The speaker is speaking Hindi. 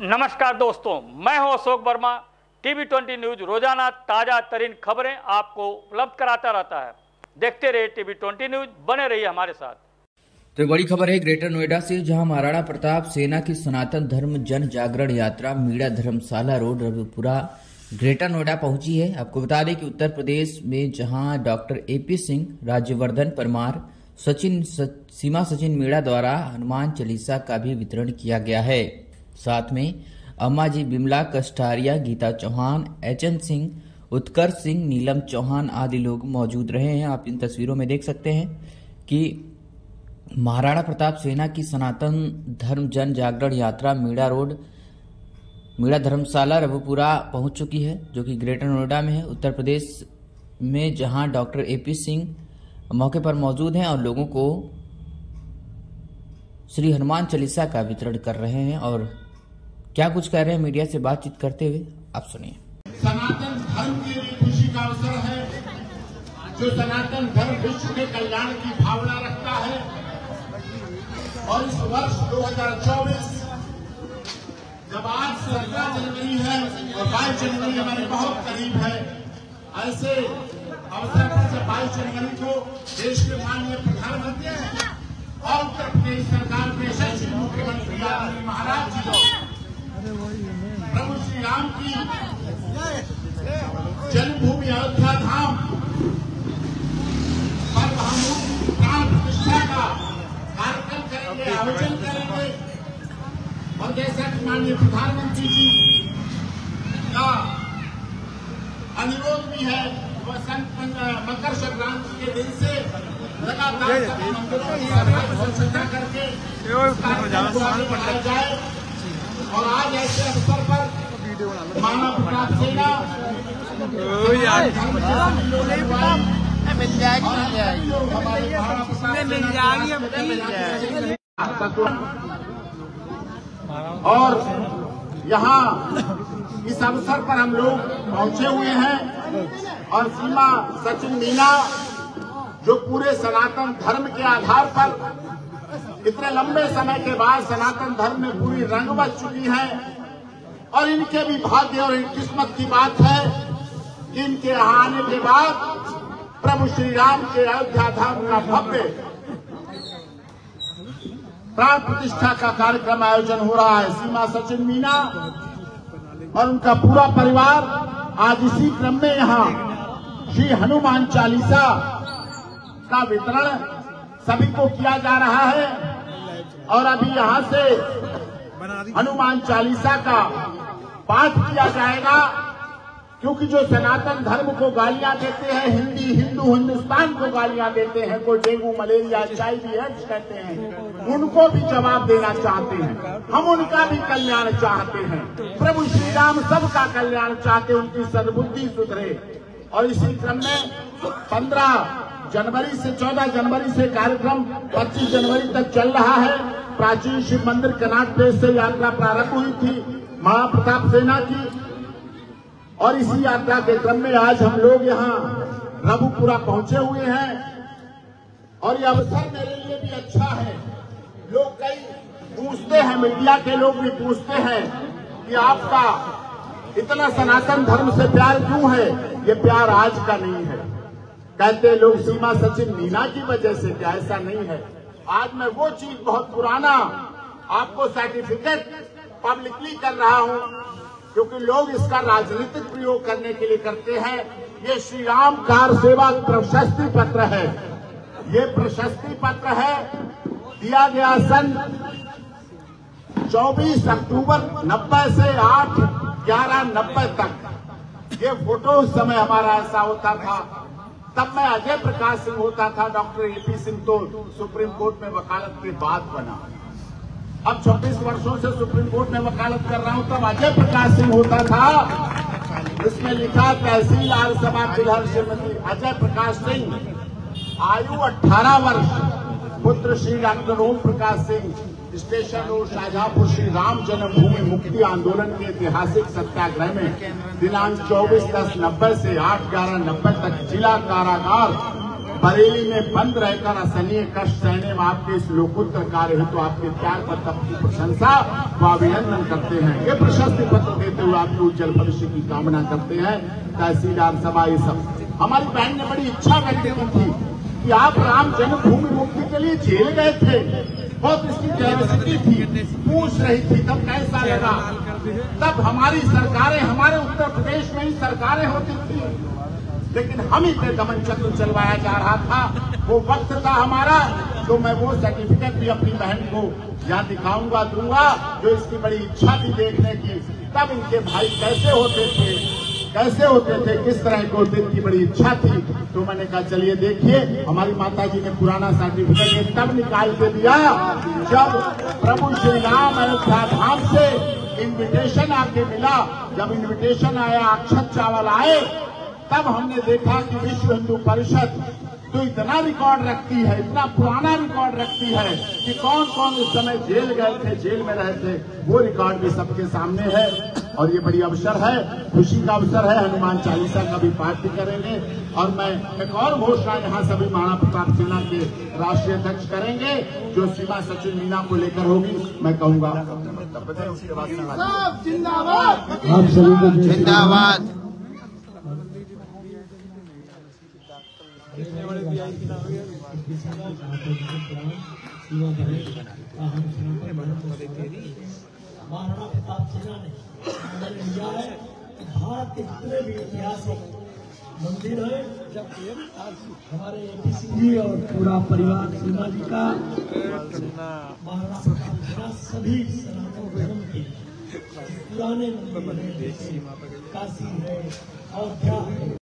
नमस्कार दोस्तों, मैं हूँ Ashok Verma, TV twenty news रोज़ाना ताज़ा तरीन खबरें आपको उपलब्ध कराता रहता है। देखते रहिए टीवी ट्वेंटी न्यूज़, बने रहिए हमारे साथ। तो बड़ी खबर है ग्रेटर नोएडा से, जहाँ महाराणा प्रताप सेना की सनातन धर्म जन जागरण यात्रा मीड़ा धर्मशाला रोड रविपुरा ग्रेटर नोएडा पहुँची है। आपको बता दें कि उत्तर प्रदेश में जहाँ डॉक्टर एपी सिंह, राज्यवर्धन परमार, सचिन सीमा सचिन मीणा द्वारा हनुमान चालीसा का भी वितरण किया गया है। साथ में अम्मा जी बिमला कस्टारिया गीता चौहान, एचएन सिंह उत्कर्ष सिंह, नीलम चौहान आदि लोग मौजूद रहे हैं। आप इन तस्वीरों में देख सकते हैं कि महाराणा प्रताप सेना की सनातन धर्म जन जागरण यात्रा मीड़ा रोड, मीड़ा धर्मशाला, रघुपुरा पहुँच चुकी है, जो कि ग्रेटर नोएडा में है। उत्तर प्रदेश में जहाँ डॉक्टर एपी सिंह मौके पर मौजूद हैं और लोगों को श्री हनुमान चालीसा का वितरण कर रहे हैं और क्या कुछ कह रहे हैं मीडिया से बातचीत करते हुए? आप सुनिए। सनातन धर्म के लिए खुशी का अवसर है। जो सनातन धर्म विश्व के कल्याण की भावना रखता है, और इस वर्ष 2024 जब आज सत्रह जनवरी है और बाईस जनवरी हमारे बहुत करीब है, ऐसे अवसर पर जब बाईस जनवरी को देश के माननीय प्रधानमंत्री और उत्तर प्रदेश सरकार के यशस्वी मुख्यमंत्री महाराज जी को प्रभु श्री राम की जन्मभूमि अयोध्या धाम पर हम प्राण प्रतिष्ठा का कार्यक्रम करेंगे आयोजन करेंगे और जैसा कि माननीय प्रधानमंत्री जी का अनुरोध भी है वसंत मकर संक्रांति के दिन से लगातार सभी मंदिरों की स्वच्छता करके जाए और आज ऐसे अवसर पर मानव प्रताप सेना मिल जाएगी मिल जाएगी। मिल जाएगी मिल जाएगी और यहाँ इस अवसर पर हम लोग पहुँचे हुए हैं और सीमा सचिन मीना, जो पूरे सनातन धर्म के आधार पर इतने लंबे समय के बाद सनातन धर्म में पूरी रंग बच चुकी है और इनके भी भाग्य और किस्मत की बात है इनके आने के बाद प्रभु श्री राम के अयोध्या धाम का भव्य प्राण प्रतिष्ठा का कार्यक्रम आयोजन हो रहा है। सीमा सचिन मीना और उनका पूरा परिवार आज इसी क्रम में यहाँ श्री हनुमान चालीसा का वितरण सभी को किया जा रहा है और अभी यहाँ से हनुमान चालीसा का पाठ किया जाएगा। क्योंकि जो सनातन धर्म को गालियाँ देते हैं, हिंदी, हिंदू, हिंदुस्तान को गालियाँ देते हैं, कोई डेंगू, मलेरिया एच एड्स कहते हैं, उनको भी जवाब देना चाहते हैं। हम उनका भी कल्याण चाहते हैं। प्रभु श्री राम सबका कल्याण चाहते, उनकी सदबुद्धि सुधरे। और इसी क्रम में पंद्रह जनवरी से 14 जनवरी से कार्यक्रम 25 जनवरी तक चल रहा है। प्राचीन शिव मंदिर कनाट प्लेस से यात्रा प्रारंभ हुई थी। महाप्रताप सेना की और इसी यात्रा के क्रम में आज हम लोग यहाँ रघुपुरा पहुँचे हुए हैं। और ये अवसर मेरे लिए भी अच्छा है। लोग कई पूछते हैं, मीडिया के लोग भी पूछते हैं कि आपका इतना सनातन धर्म से प्यार क्यों है? ये प्यार आज का नहीं है। कहते लोग सीमा सचिन मीना की वजह से क्या ऐसा नहीं है? आज मैं वो चीज़ बहुत पुराना, आपको सर्टिफिकेट पब्लिकली कर रहा हूँ। क्योंकि लोग इसका राजनीतिक प्रयोग करने के लिए करते हैं। ये श्री राम कार सेवा प्रशस्ति पत्र है। ये प्रशस्ति पत्र है। दिया गया सन 24 अक्टूबर 90 से 8 ग्यारह नब्बे तक। ये फ़ोटो उस समय हमारा ऐसा होता था। तब मैं अजय प्रकाश सिंह होता था, डॉक्टर एपी सिंह तो सुप्रीम कोर्ट में वकालत के बाद बना। अब 26 वर्षों से सुप्रीम कोर्ट में वकालत कर रहा हूँ, तब अजय प्रकाश सिंह होता था। इसमें लिखा तहसील आर सभा फ़िलहाल श्रीमती अजय प्रकाश सिंह। आयु 18 वर्ष, पुत्र Shri doctor Om Prakash Singh. Station road Shahjahanpur Shri Ram Janmabhoomi मुक्ति आंदोलन के ऐतिहासिक सत्याग्रह में दिनांक 24 दस नब्बे से 8 ग्यारह नब्बे तक जिला कारागार बरेली में बंद रहकर असनीय कष्ट सहने में आपके इस लोकोत्तर कार्य हेतु तो आपके प्यार पर की प्रशंसा व अभिनंदन करते हैं। ये प्रशस्ति पत्र देते हुए आपके उज्जवल भविष्य की कामना करते हैं। तहसीलदार सभा ये सब। हमारी बहन ने बड़ी इच्छा व्यक्त की थी कि आप राम जन्मभूमि मुक्ति के लिए जेल गए थे। बहुत इसकी क्यूरियोसिटी थी। पूछ रही थी, तब कैसा लगा? तब हमारी सरकारें हमारे उत्तर प्रदेश में ही सरकारें होती थी। लेकिन हम ही पे दमन चक्र चलवाया जा रहा था, वो वक्त था हमारा तो मैं वो सर्टिफिकेट भी अपनी बहन को यहाँ दिखाऊँगा, दूँगा, जो इसकी बड़ी इच्छा थी देखने की। तब इनके भाई कैसे होते थे? कैसे होते थे? किस तरह को दिन की बड़ी इच्छा थी। तो मैंने कहा, चलिए देखिए, हमारी माता जी ने पुराना सर्टिफिकेट ये तब निकाल के दिया, जब प्रभु श्री राम अयोध्या धाम से इनविटेशन आके मिला। जब इनविटेशन आया, अक्षत चावल आए तब हमने देखा कि विश्व हिंदू परिषद तो इतना रिकॉर्ड रखती है इतना पुराना रिकॉर्ड रखती है कि कौन कौन उस समय जेल गए थे जेल में रहे थे वो रिकॉर्ड भी सबके सामने है। और ये बड़ी अवसर है खुशी का अवसर है हनुमान चालीसा का भी पाठ भी करेंगे। और मैं एक और घोषणा यहाँ सभी महाराणा प्रताप सेना के राष्ट्रीय अध्यक्ष करेंगे जो सीमा सचिन मीना को लेकर होगी। मैं कहूँगा उसके बाद जिंदाबाद। श्री महाराणा प्रताप सेना ने लिया है भारत के जितने भी ऐतिहासिक मंदिर है हमारे और पूरा परिवार सिन्हा जी का महाराणा प्रताप सेना सभी सनातन धर्म के पुराने मंदिर हैं काशी है अयोध्या है?